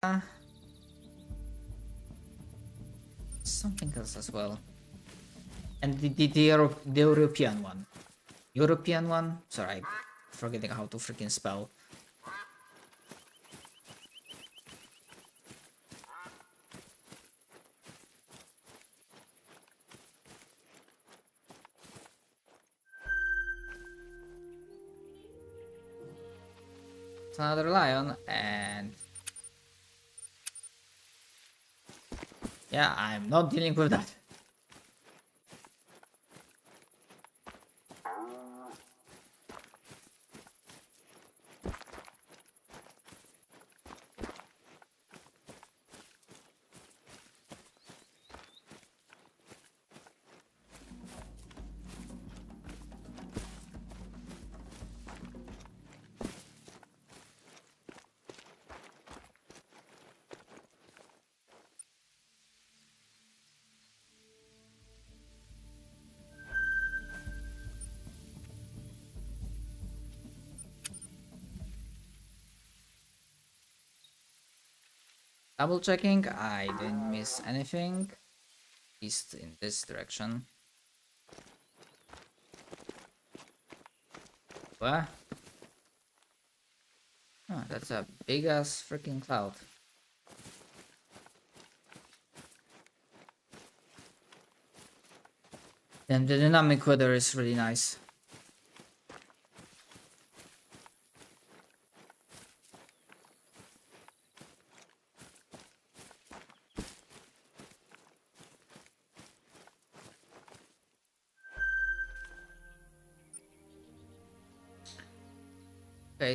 Uh, something else as well. And the, the, the, Euro the European one. European one? Sorry, I'm forgetting how to freaking spell. It's another lion and yeah I'm not dealing with that Double checking, I didn't miss anything. East in this direction. What? Oh, that's a big ass freaking cloud. And the dynamic weather is really nice.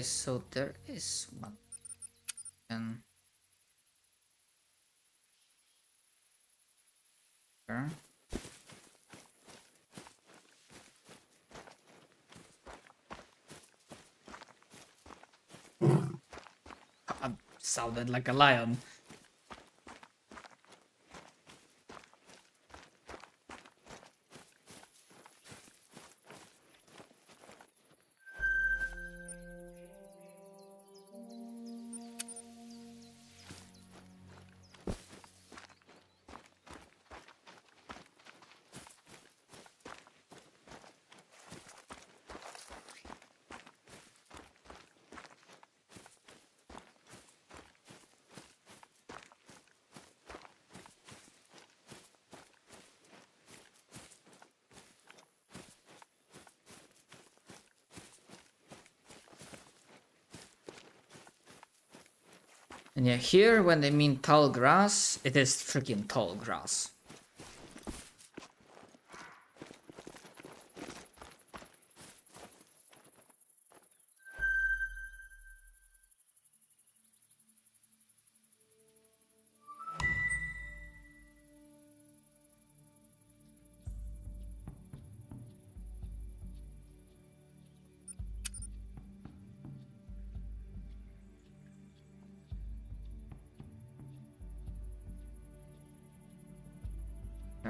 So there is one. And there. I sounded like a lion. And yeah, here when they mean tall grass, it is freaking tall grass.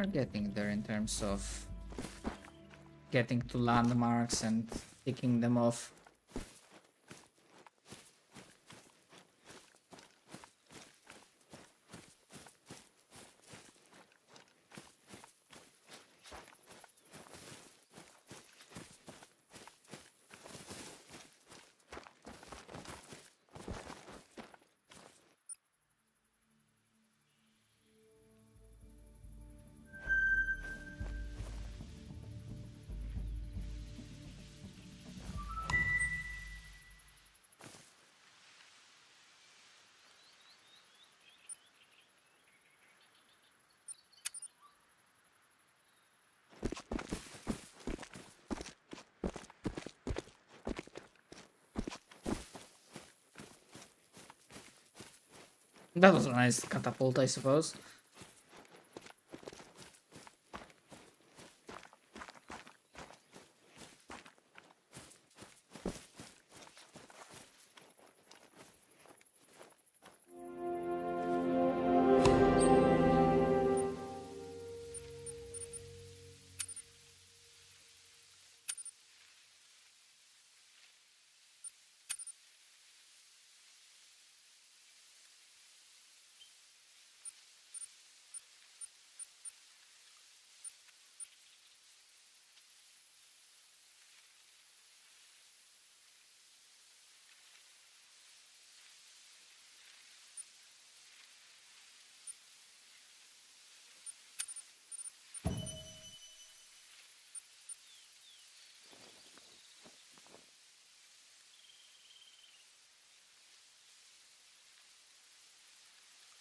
Are getting there in terms of getting to landmarks and ticking them off. That was a nice catapult, I suppose.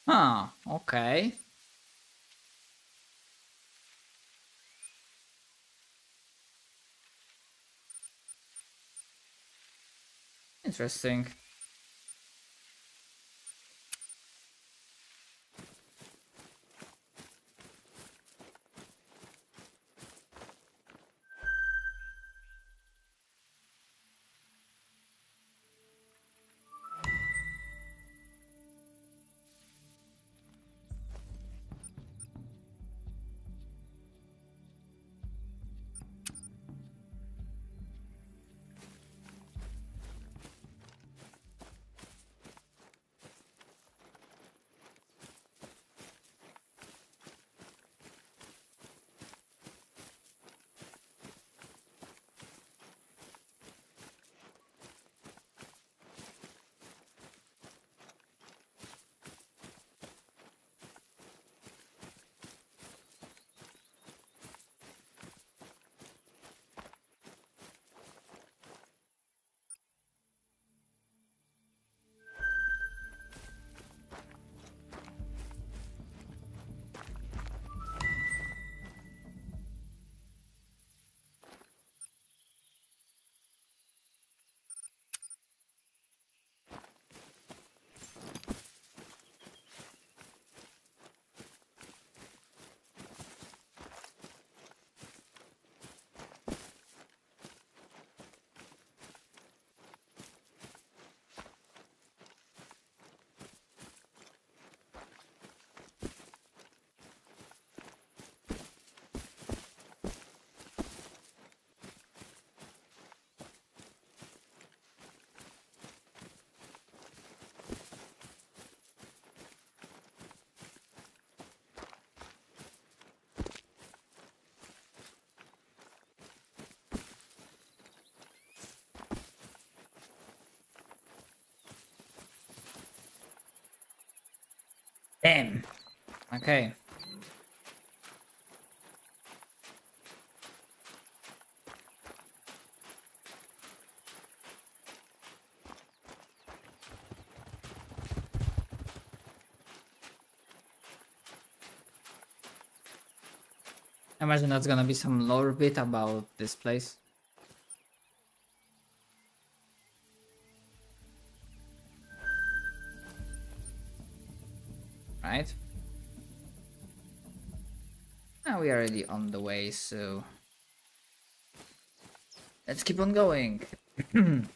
Ah, okay. Interesting. Damn. Okay. I imagine that's gonna be some lore bit about this place. Already on the way, so let's keep on going.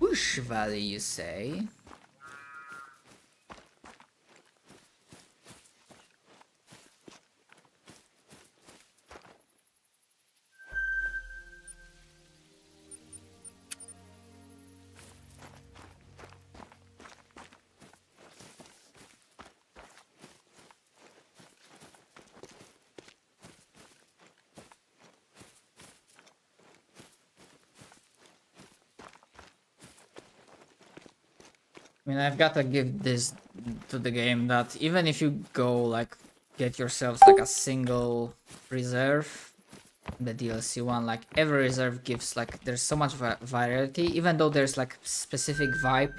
Bush Valley, you say? Mean, I've got to give this to the game that even if you go like get yourselves like a single reserve, the DLC one, like every reserve gives like there's so much variety. Even though there's like specific vibe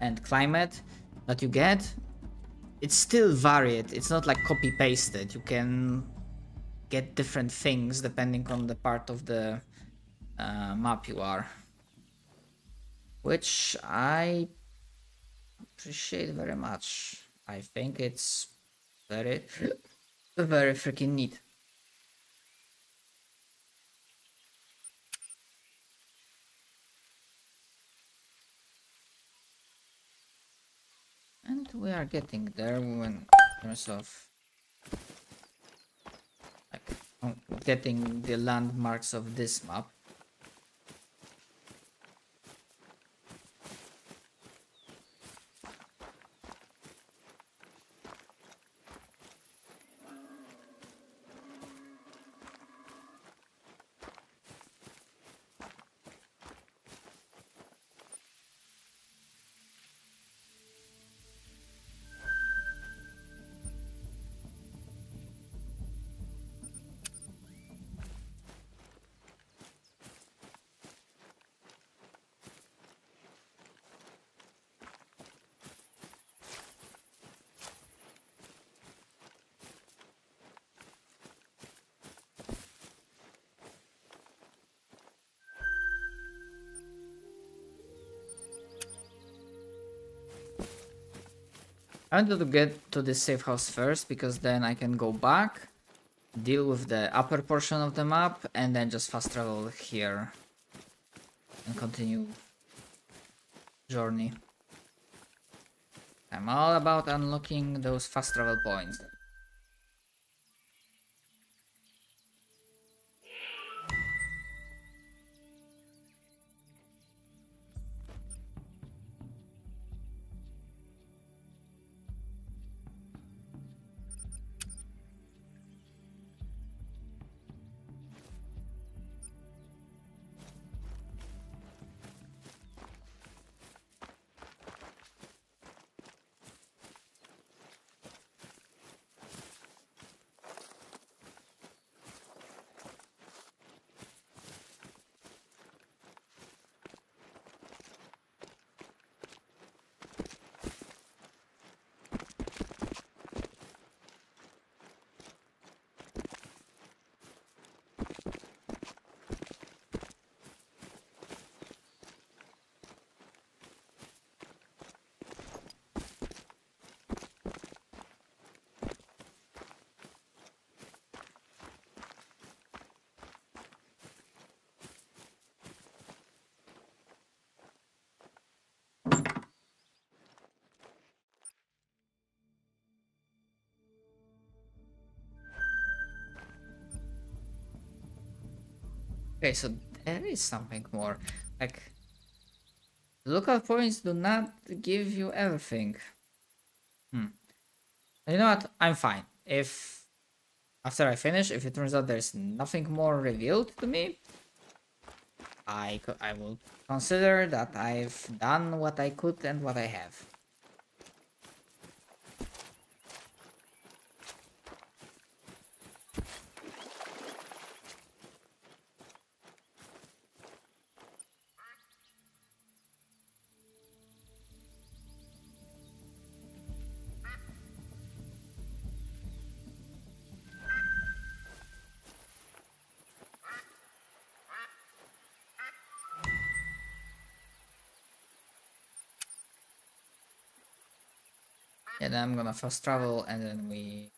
and climate that you get, it's still varied. It's not like copy pasted. You can get different things depending on the part of the uh, map you are, which I appreciate very much. I think it's very, very freaking neat. And we are getting there when in terms of like um, getting the landmarks of this map. I wanted to get to this safe house first because then I can go back, deal with the upper portion of the map, and then just fast travel here and continue journey. I'm all about unlocking those fast travel points. Okay, so there is something more. Like, lookout points do not give you everything. Hmm. You know what? I'm fine. If after I finish, if it turns out there's nothing more revealed to me, I, I will consider that I've done what I could and what I have. And I'm gonna fast travel and then we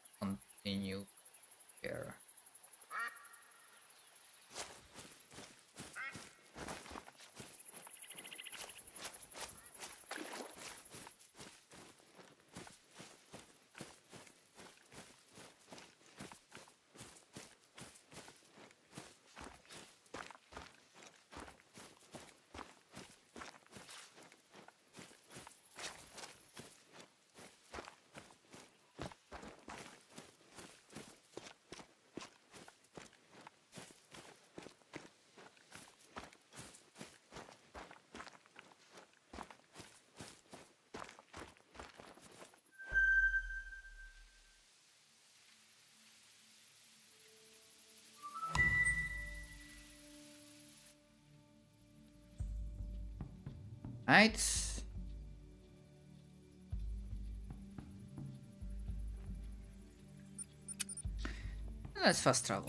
Right. Let's fast travel.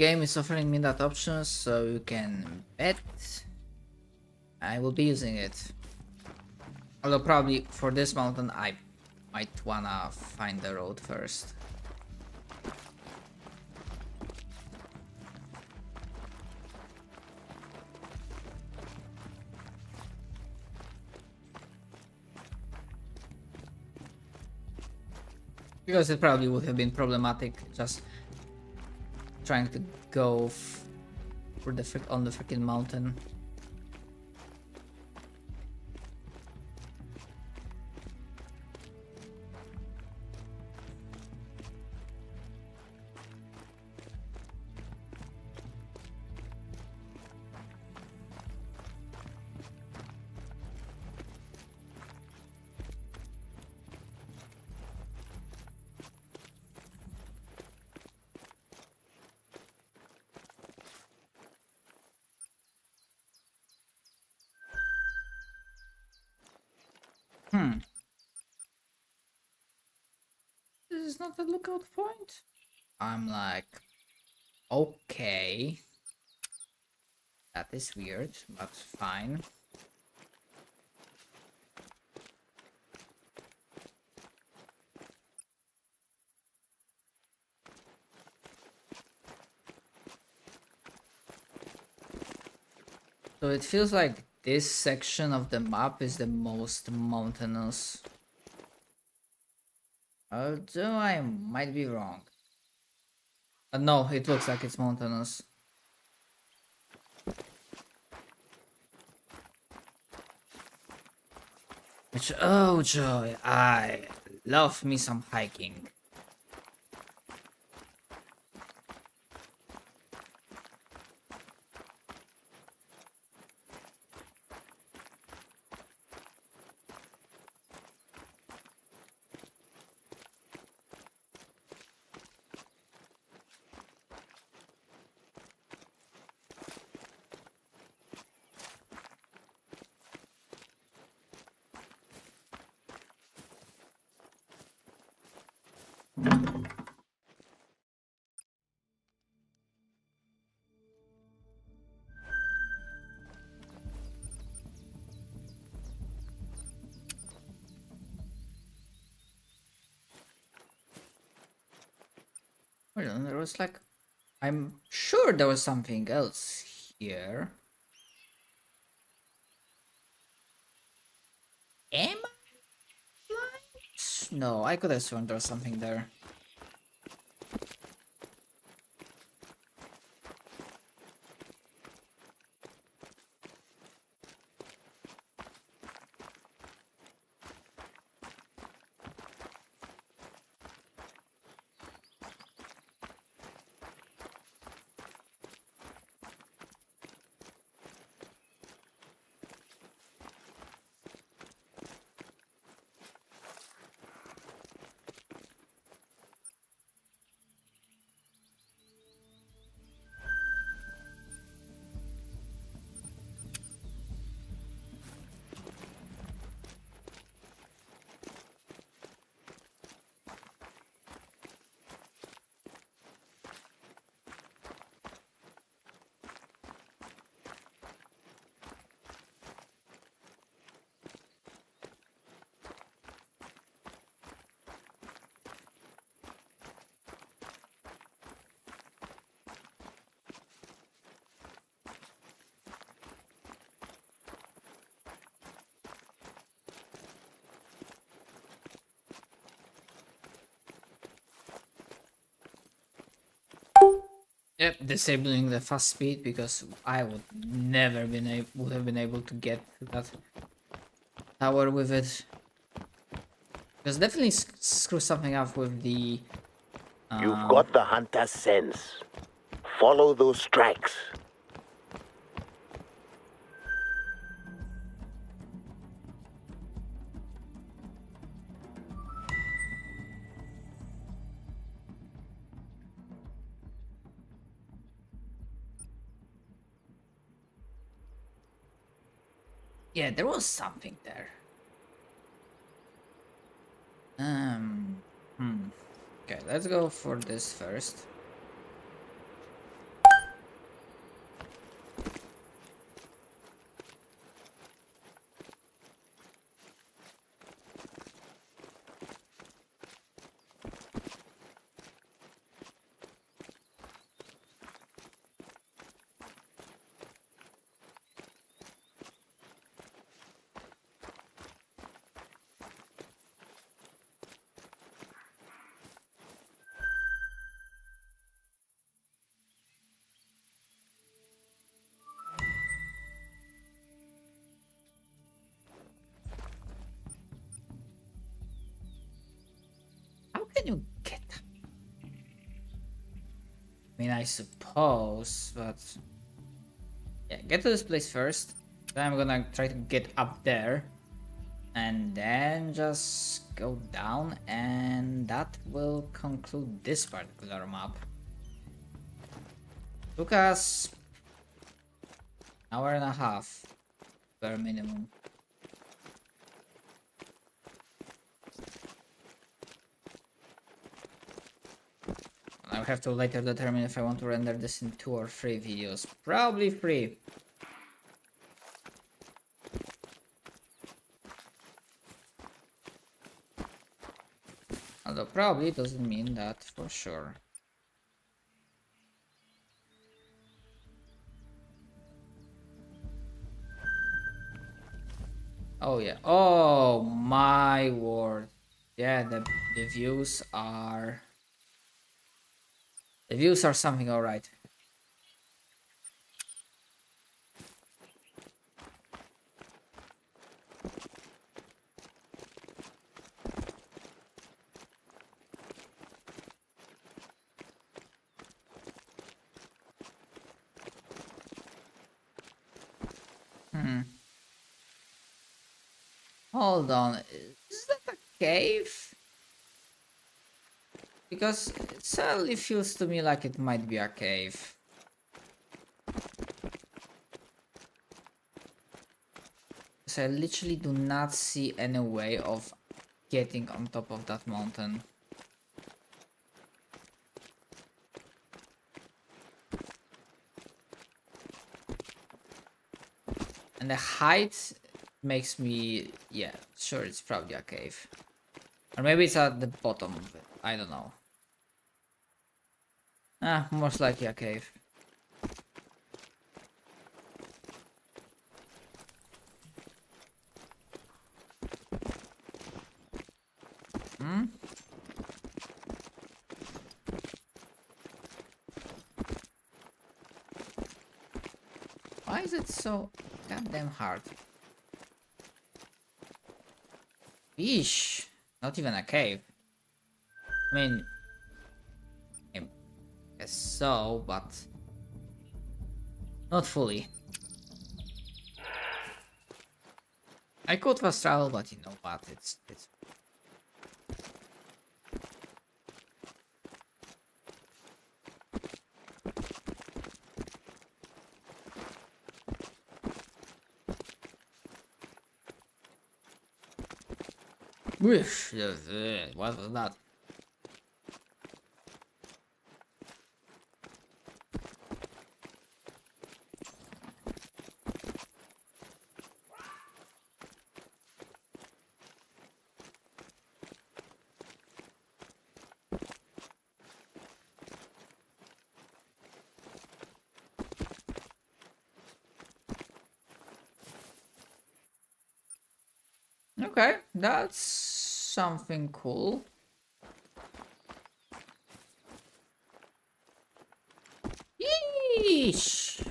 Game is offering me that option, so you can bet I will be using it. Although probably for this mountain I might wanna find the road first. Because it probably would have been problematic just trying to go for the on the freaking mountain. A lookout point? I'm like, okay. That is weird, but fine. So it feels like this section of the map is the most mountainous. Although I might be wrong. Uh, no, it looks like it's mountainous. Which, oh joy, I love me some hiking. Hold on, there was like... I'm sure there was something else here. Am I? No, I could have sworn there was something there. Yep, disabling the fast speed because I would never been able would have been able to get to that tower with it. Because definitely sc screw something up with the. You've um, got the hunter's sense. Follow those tracks. Yeah, there was something there. Um. Hmm. Okay, let's go for this first. I suppose, but yeah, get to this place first. Then I'm gonna try to get up there, and then just go down, and that will conclude this particular map. Took us hour and a half, bare minimum. I'll have to later determine if I want to render this in two or three videos. Probably three. Although probably doesn't mean that for sure. Oh yeah. Oh my word. Yeah, the, the views are... The views are something alright. Hmm. Hold on. Is that a cave? Because it certainly feels to me like it might be a cave. So I literally do not see any way of getting on top of that mountain. And the height makes me, yeah, sure it's probably a cave. Or maybe it's at the bottom of it, I don't know. Ah, most likely a cave. Hmm? Why is it so goddamn hard? Yeesh, not even a cave. I mean, so, but not fully. I could fast travel, but you know what? It's it's. Whoosh! What was that? Okay, that's something cool. Yeesh.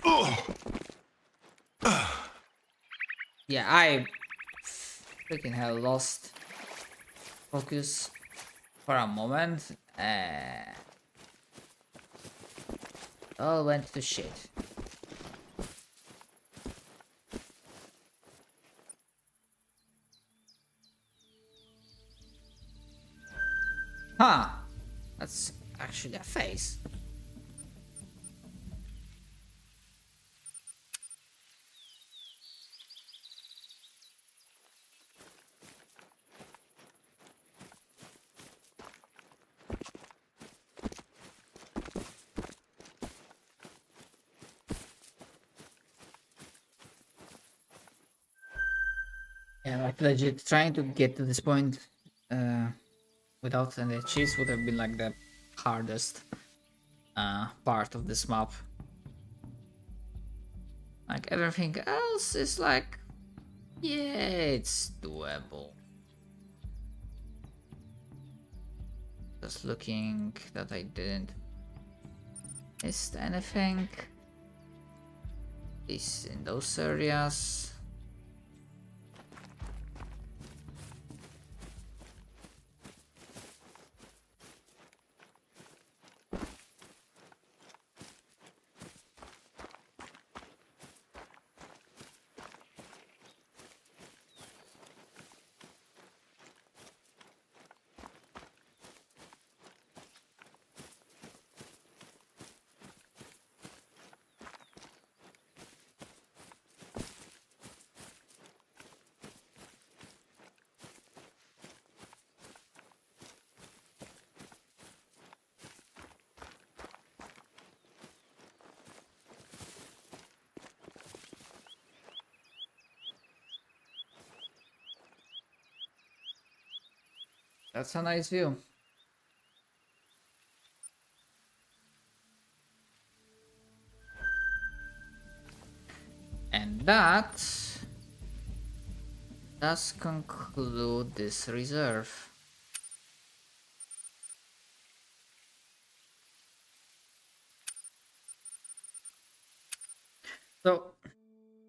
Yeah, I freaking hell lost focus for a moment. Uh, all went to shit. Legit trying to get to this point uh, without any cheese would have been like the hardest uh, part of this map. Like everything else is like, yeah, it's doable. Just looking that I didn't miss anything. Is in those areas. That's a nice view. And that does conclude this reserve. So,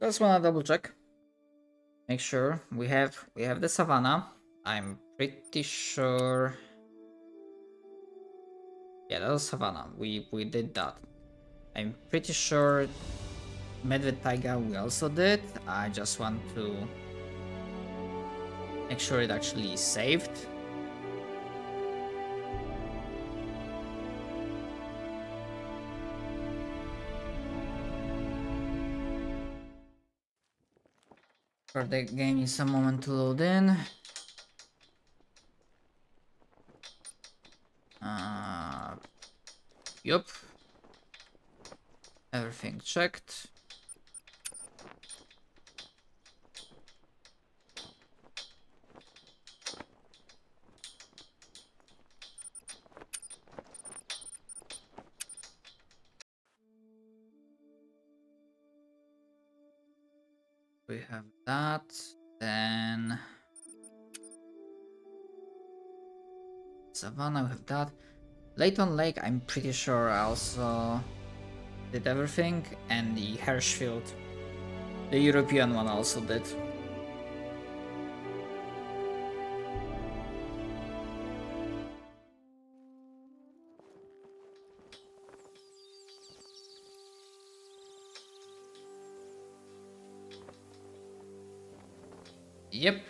just wanna double check. Make sure we have we have the savannah. I'm pretty sure. Yeah, that was savannah. We we did that. I'm pretty sure Medved Taiga we also did. I just want to make sure it actually is saved. For the game needs a moment to load in. Uh, yup. Everything checked. We have that, then Savannah, we have that. Layton Lake, I'm pretty sure I also did everything, and the Hershfield, the European one also did. Yep,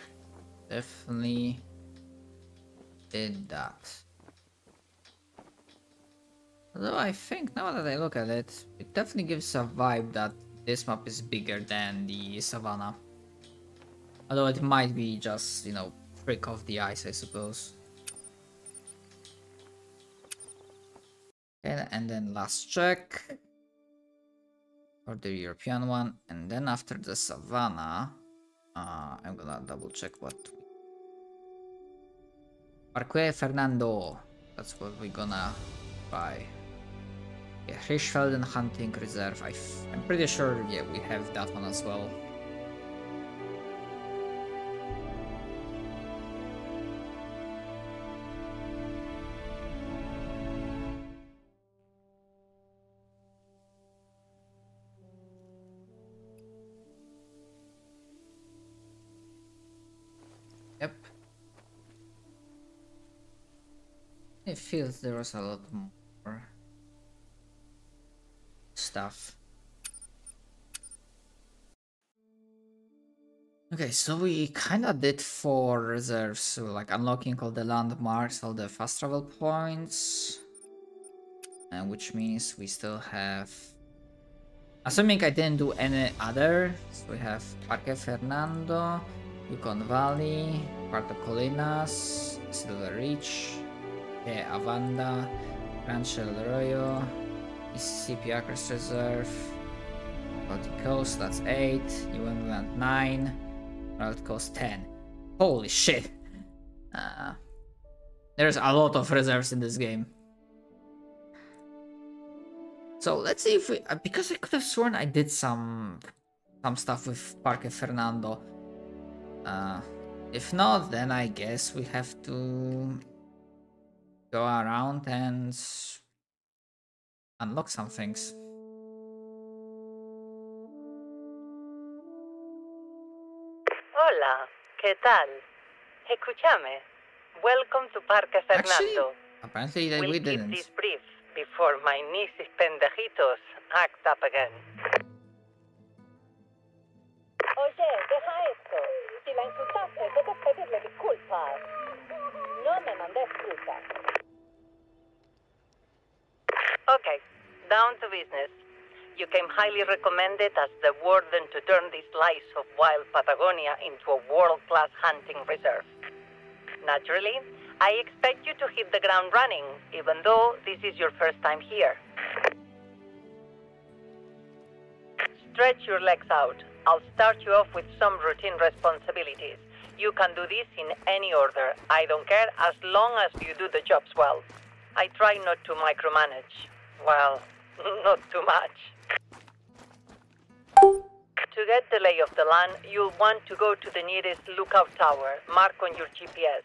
definitely did that. Although I think now that I look at it, it definitely gives a vibe that this map is bigger than the savannah. Although it might be just, you know, trick of the ice, I suppose. Okay, and then last check for the European one, and then after the savannah, uh, I'm gonna double check what. Parque Fernando. That's what we're gonna buy. Yeah, Hirschfelden Hunting Reserve. I am pretty sure, yeah, we have that one as well. Feels there was a lot more stuff. Okay, so we kind of did four reserves, so like unlocking all the landmarks, all the fast travel points, and which means we still have. Assuming I didn't do any other, so we have Parque Fernando, Yukon Valley, Puerto Colinas, Silver Reach, Avanda, Rancho El Arroyo, Mississippi Acres Reserve, Baltic Coast, that's 8, UN Land 9, North Coast 10. Holy shit! Uh, there's a lot of reserves in this game. So let's see if we, uh, because I could have sworn I did some some stuff with Parque Fernando. Uh, if not, then I guess we have to go around and unlock some things. Hola, ¿qué tal? Escúchame. Welcome to Parque Actually, Fernando. apparently they, we'll we keep didn't. this brief before my nieces pendejitos act up again. Oye, deja esto. Si la insultaste, debes pedirle disculpas. No me mandes fruta. Okay, down to business. You came highly recommended as the warden to turn this slice of wild Patagonia into a world-class hunting reserve. Naturally, I expect you to hit the ground running, even though this is your first time here. Stretch your legs out. I'll start you off with some routine responsibilities. You can do this in any order. I don't care as long as you do the jobs well. I try not to micromanage. Well, not too much. To get the lay of the land, you'll want to go to the nearest lookout tower, mark on your GPS.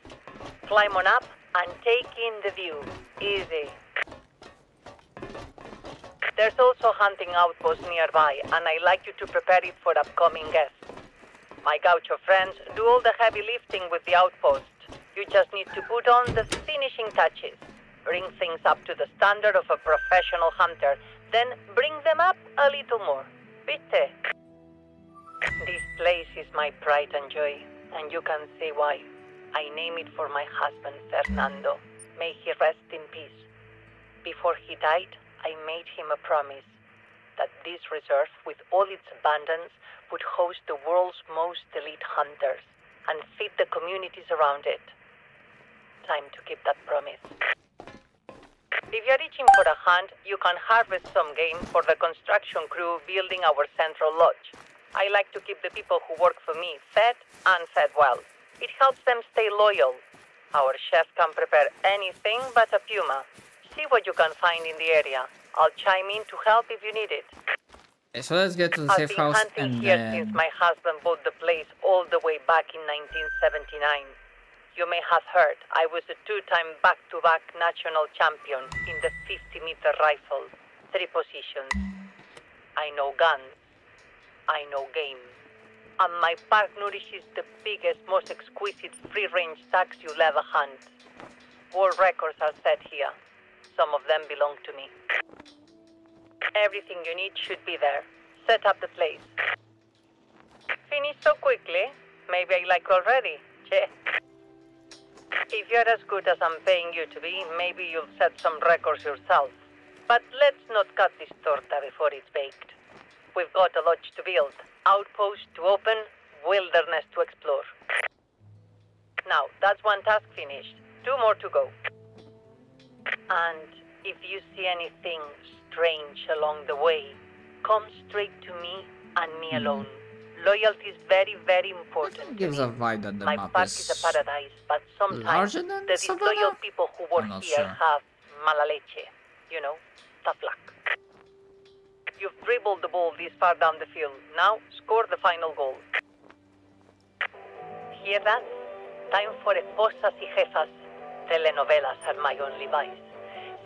Climb on up and take in the view. Easy. There's also hunting outpost nearby, and I'd like you to prepare it for upcoming guests. My gaucho friends do all the heavy lifting with the outpost. You just need to put on the finishing touches. Bring things up to the standard of a professional hunter, then bring them up a little more. Viste? This place is my pride and joy, and you can see why. I name it for my husband, Fernando. May he rest in peace. Before he died, I made him a promise that this reserve, with all its abundance, would host the world's most elite hunters and feed the communities around it. Time to keep that promise. If you're reaching for a hunt, you can harvest some game for the construction crew building our central lodge. I like to keep the people who work for me fed and fed well. It helps them stay loyal. Our chef can prepare anything but a puma. See what you can find in the area. I'll chime in to help if you need it. So let's get to the I've safe been hunting here then... since my husband bought the place all the way back in 1979. You may have heard I was a two-time back-to-back national champion in the 50-meter rifle, three positions. I know guns. I know game. And my park nourishes the biggest, most exquisite free-range stacks you'll ever hunt. World records are set here. Some of them belong to me. Everything you need should be there. Set up the place. Finished so quickly? Maybe I like already. Che. If you're as good as I'm paying you to be, maybe you'll set some records yourself. But let's not cut this torta before it's baked. We've got a lodge to build, outpost to open, wilderness to explore. Now, that's one task finished. Two more to go. And if you see anything strange along the way, come straight to me and me alone. Loyalty is very, very important. to gives a vibe that the My map park is is a paradise, but sometimes the disloyal people who work here sure. have mala leche. You know, tough luck. You've dribbled the ball this far down the field. Now, score the final goal. Hear that? Time for esposas y jefas. Telenovelas are my only vice.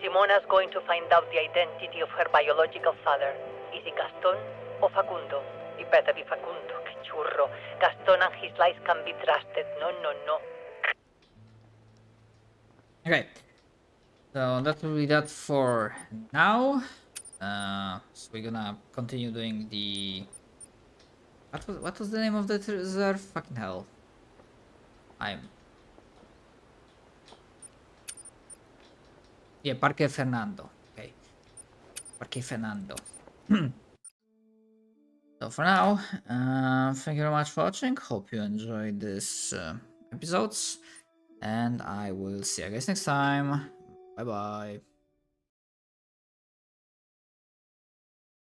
Simona's going to find out the identity of her biological father. Is it Gaston or Facundo? Better be Facundo, que churro. Gaston and his lies can be trusted. No, no, no. Okay. So that will be that for now. Uh, so we're gonna continue doing the. What was what was the name of that reserve? Fucking hell. I'm. Yeah, Parque Fernando. Okay. Parque Fernando. so for now, uh, thank you very much for watching. Hope you enjoyed this uh, episodes, and I will see you guys next time. Bye bye.